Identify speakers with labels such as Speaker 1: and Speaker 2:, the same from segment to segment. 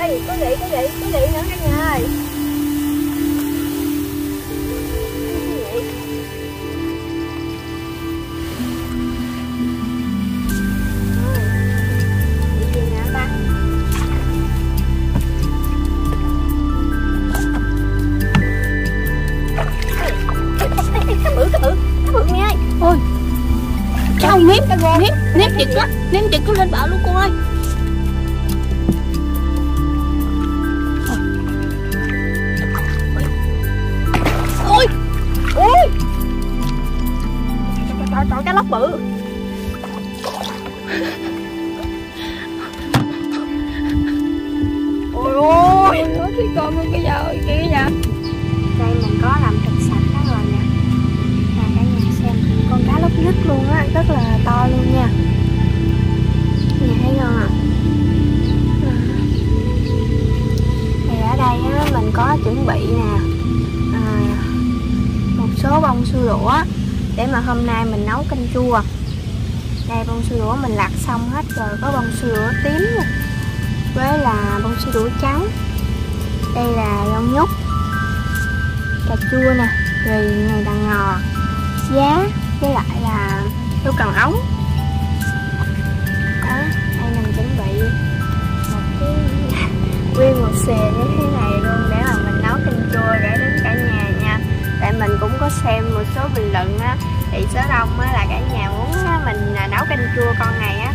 Speaker 1: cái gì cái gì cái gì nữa cả nhà ơi Cái gì? Ôi, gì nữa bự bự bự
Speaker 2: sao ném ném ném chực quá ném chực nó lên bờ luôn cô ơi
Speaker 1: đây bông sữa đũa mình lạc xong hết rồi có bông sữa tím nè, với là bông sữa đũa trắng. Đây là rau nhút, cà chua nè, rồi này là ngò, giá, với lại là rau cần ống. Đó, đây mình chuẩn bị một cái nguyên một xề như thế này luôn để mà mình nấu canh chua gửi đến cả nhà nha. Tại mình cũng có xem một số bình luận á, thì số đông á là cả nhà muốn mình à, nấu canh chua con này á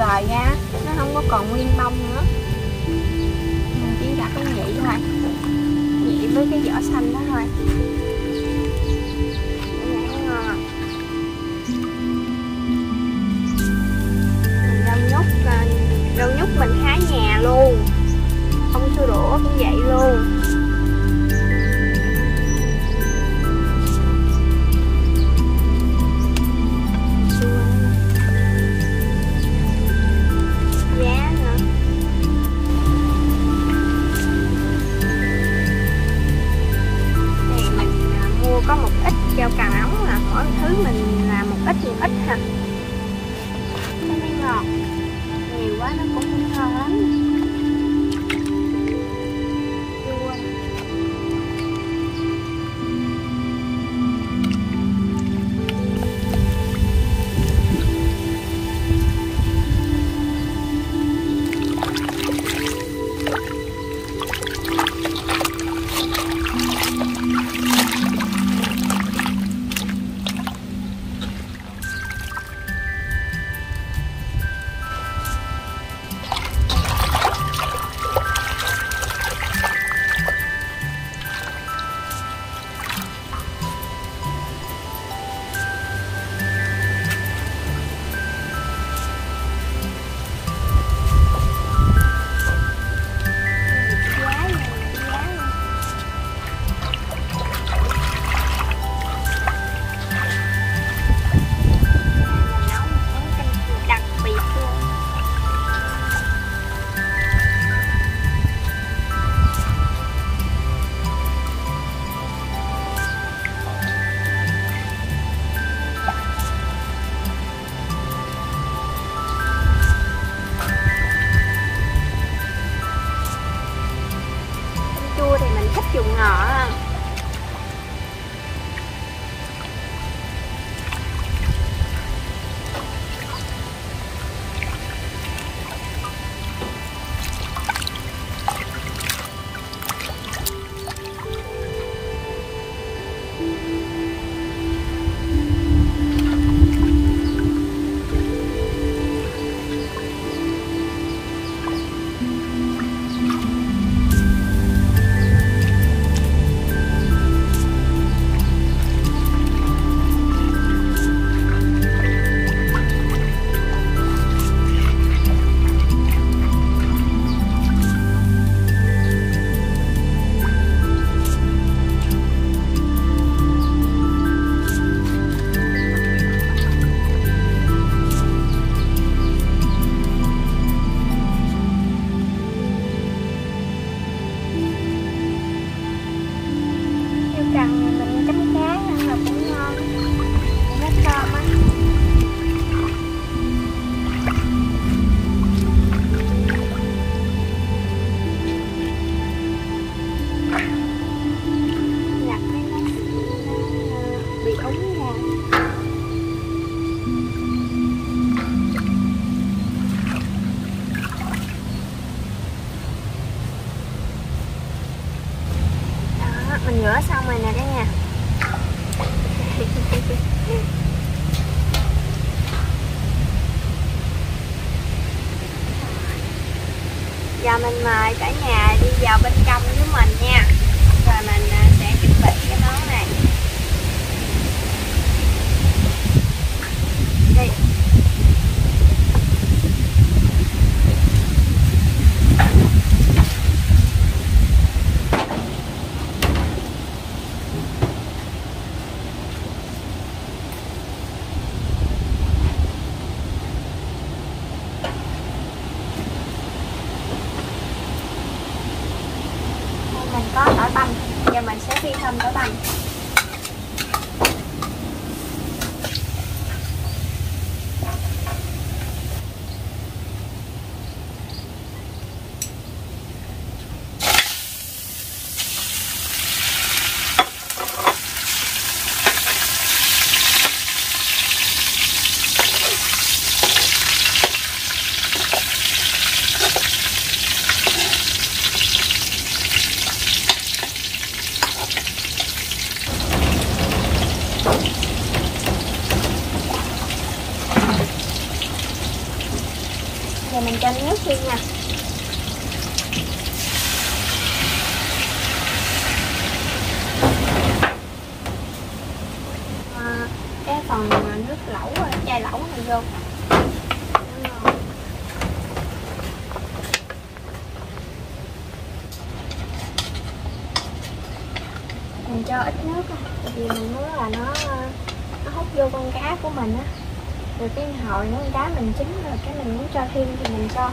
Speaker 1: rời ra nó không có còn nguyên bông nữa. Mình chỉ gặp cái nhị thôi. Nhị với cái vỏ xanh đó thôi. Ngon. Mình rau nhút à, rau nhút mình hái nhà luôn. Không xua đũa cũng vậy luôn. mình rửa xong rồi nè cả nhà. Giờ mình mời cả nhà đi vào bên trong với mình nha. Rồi mình à, sẽ chuẩn bị cái món này. Mình cho ít nước á, tại vì mình muốn là nó nó hút vô con cá của mình á. Rồi cái hồi nó con cá mình chín rồi cái mình muốn cho thêm thì mình cho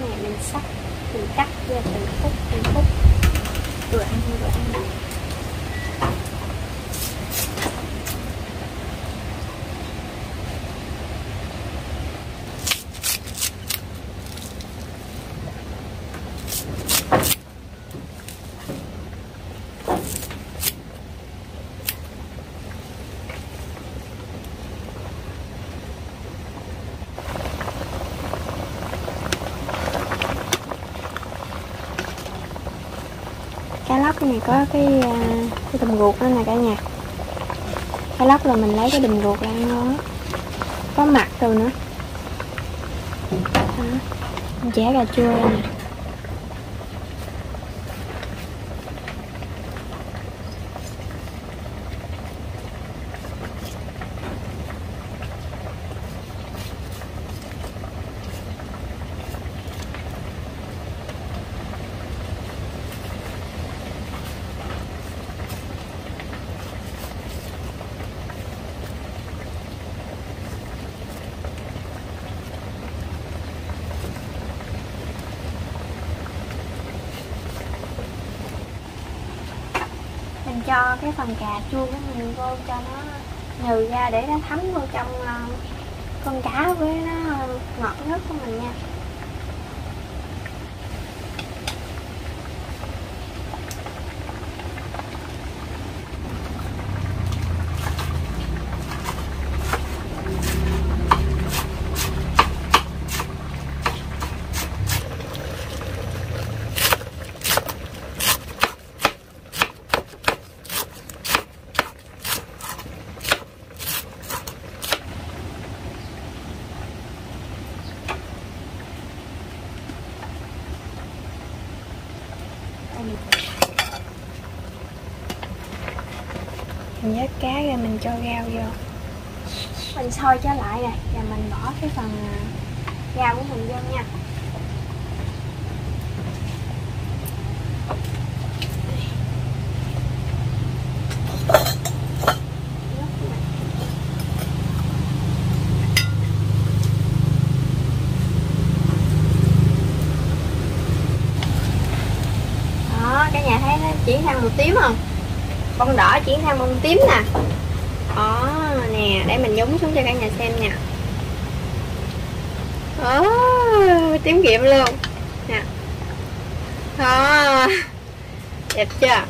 Speaker 1: Cái này mình sắc mình cắt ra từng phút từng phút vừa ăn vừa ăn cái này có cái à, cái đùm ruột đó nè cả nhà cá lóc là mình lấy cái đùm ruột ra ăn có mặt rồi nữa đó. mình chẻ cà chua nè mình cho cái phần cà chua của mình vô cho nó nhừ ra để nó thấm vô trong ờ, con cá với nó ờ, ngọt nước của mình nha. Mình vớt cá rồi mình cho rau vô. Mình sôi trở lại rồi và mình bỏ cái phần à, rau của mình vô nha đó cả nhà thấy nó chuyển sang màu tím không? Bông đỏ chuyển sang bông tím nè. Đó nè, để mình nhúng xuống cho cả nhà xem nè đó tím kiệm luôn. Nè. Đó đẹp chưa?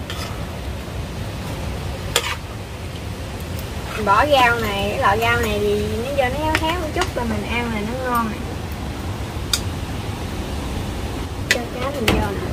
Speaker 1: Mình bỏ rau này cái loại rau này thì nó cho nó héo héo một chút rồi mình ăn là nó ngon này cho cá mình vô nè.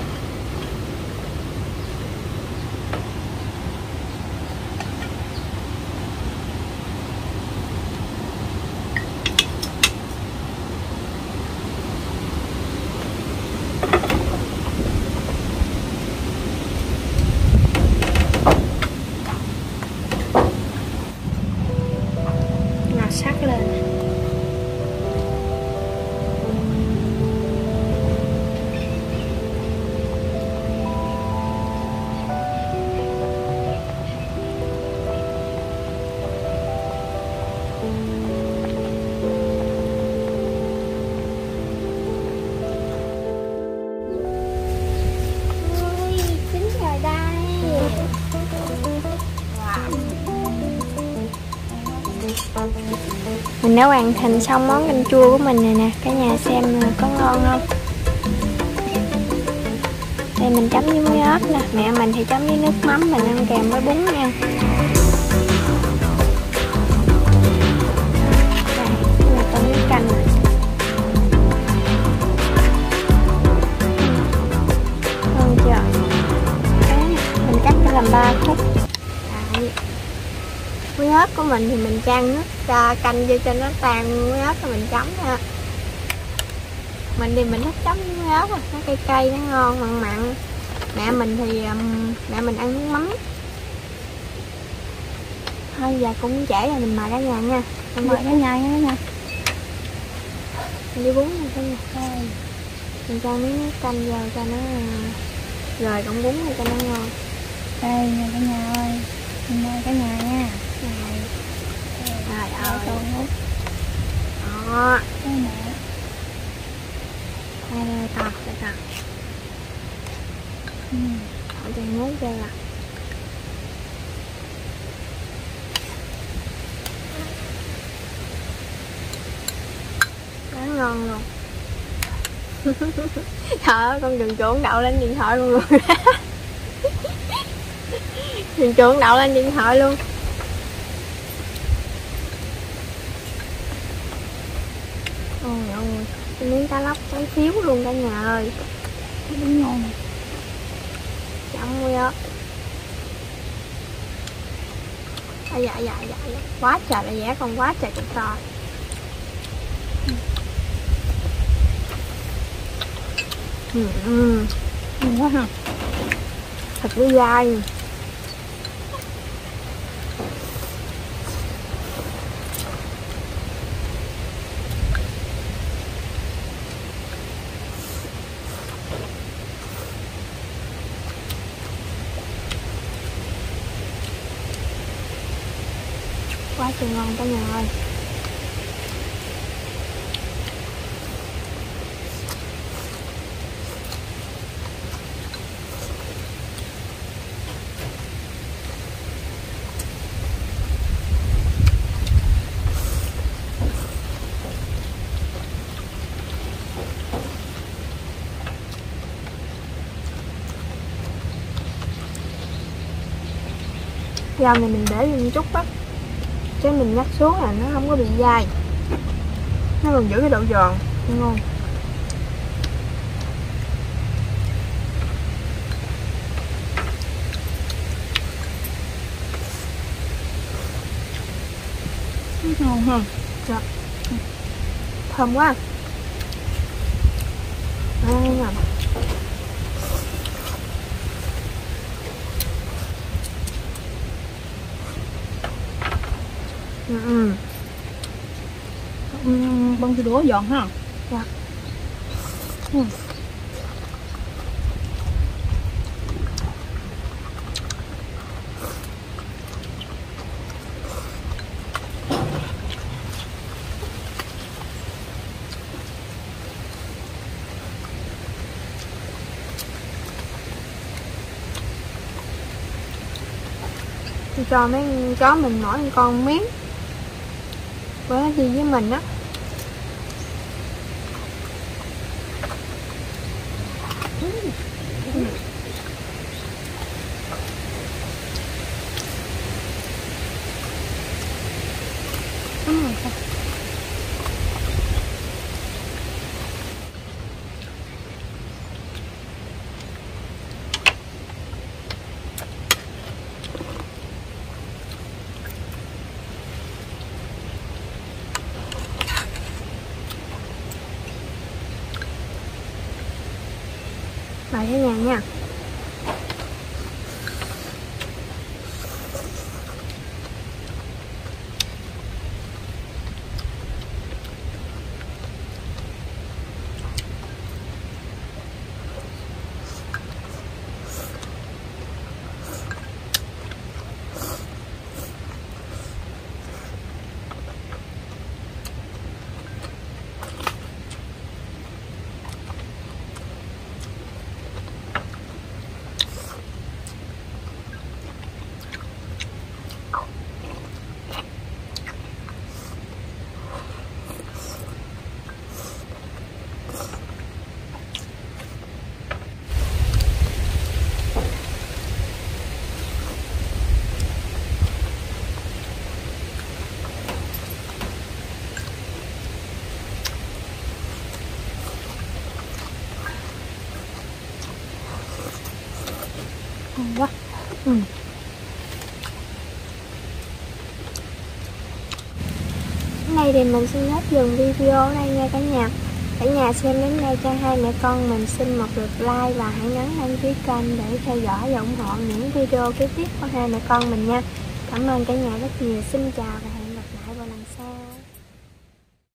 Speaker 1: Mình đã hoàn thành xong món canh chua của mình rồi nè. Cả nhà xem có ngon không? Đây, mình chấm với muối ớt nè. Mẹ mình thì chấm với nước mắm, mình ăn kèm với bún nha. Muối ớt của mình thì mình chan nước cho canh vô cho nó tan muối ớt rồi mình chấm nha mình thì mình thích chấm muối ớt à. nó cay cay nó ngon mặn mặn. Mẹ mình thì mẹ mình ăn nước mắm. Thôi giờ cũng trễ rồi mình mời cả nhà nha. Mình mời cả nhà nha nhà. Mình đi bún nha cả nhà thôi mình cho miếng nước canh vào cho nó rồi cộng bún cho nó ngon.
Speaker 2: Đây nha cả nhà ơi. Mình mời cả nhà nha
Speaker 1: trời
Speaker 2: Ở
Speaker 1: ơi
Speaker 2: con hút
Speaker 1: đó
Speaker 2: cái mẹ
Speaker 1: đây đây to đây to
Speaker 2: ừ.
Speaker 1: Họ cho ngốt ra là Quá ngon luôn Trời ơi, con đừng chuộng đậu lên điện thoại luôn rồi Đừng chuộng đậu lên điện thoại luôn Ôi ôi, miếng cá lóc cháy xíu luôn cả nhà ơi.
Speaker 2: Bún ngon
Speaker 1: Chấm muối ớt à, dạ, dạ dạ dạ. Quá trời là dẻ còn quá trời cực to. Ừ, ừ.
Speaker 2: ngon quá ha.
Speaker 1: Thịt với dai quá trời ngon cả nhà ơi. Rau này mình để lên chút bắp chứ mình nhắc xuống là nó không có bị dai. Nó còn giữ cái độ giòn ngon
Speaker 2: ngon ha.
Speaker 1: Thơm quá. Nè ừ, ừ.
Speaker 2: ừ. bông thì đũa giòn ha
Speaker 1: Dạ.
Speaker 2: ừ.
Speaker 1: Cho mấy chó mình mỗi con miếng với đi với mình á
Speaker 2: Đúng rồi sao?
Speaker 1: Mời cả nhà nha. Thì mình xin hết dừng video đây nha cả nhà. Cả nhà xem đến đây cho hai mẹ con mình xin một lượt like và hãy nhấn đăng ký kênh để theo dõi và ủng hộ những video kế tiếp của hai mẹ con mình nha. Cảm ơn cả nhà rất nhiều. Xin chào